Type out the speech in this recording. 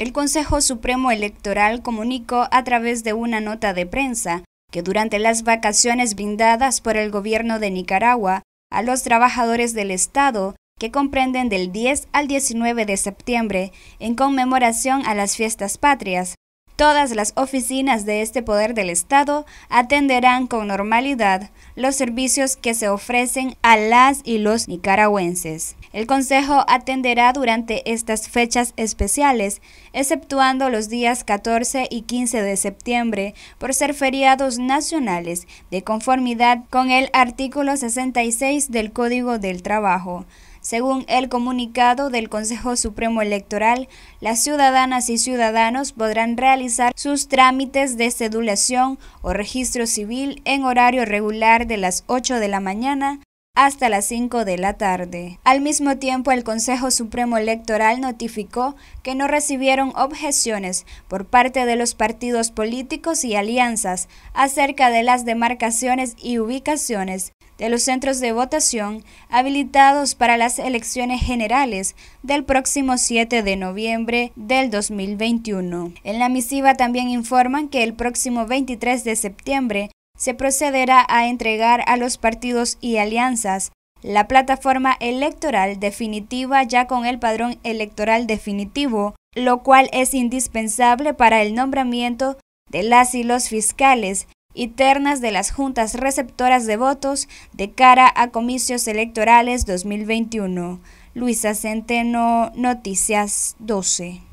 El Consejo Supremo Electoral comunicó a través de una nota de prensa que durante las vacaciones brindadas por el gobierno de Nicaragua a los trabajadores del Estado, que comprenden del 10 al 19 de septiembre, en conmemoración a las fiestas patrias, Todas las oficinas de este poder del Estado atenderán con normalidad los servicios que se ofrecen a las y los nicaragüenses. El Consejo atenderá durante estas fechas especiales, exceptuando los días 14 y 15 de septiembre por ser feriados nacionales, de conformidad con el artículo 66 del Código del Trabajo. Según el comunicado del Consejo Supremo Electoral, las ciudadanas y ciudadanos podrán realizar sus trámites de cedulación o registro civil en horario regular de las 8 de la mañana hasta las 5 de la tarde. Al mismo tiempo, el Consejo Supremo Electoral notificó que no recibieron objeciones por parte de los partidos políticos y alianzas acerca de las demarcaciones y ubicaciones de los centros de votación habilitados para las elecciones generales del próximo 7 de noviembre del 2021. En la misiva también informan que el próximo 23 de septiembre se procederá a entregar a los partidos y alianzas la plataforma electoral definitiva ya con el padrón electoral definitivo, lo cual es indispensable para el nombramiento de las y los fiscales y ternas de las juntas receptoras de votos de cara a comicios electorales 2021. Luisa Centeno, Noticias 12.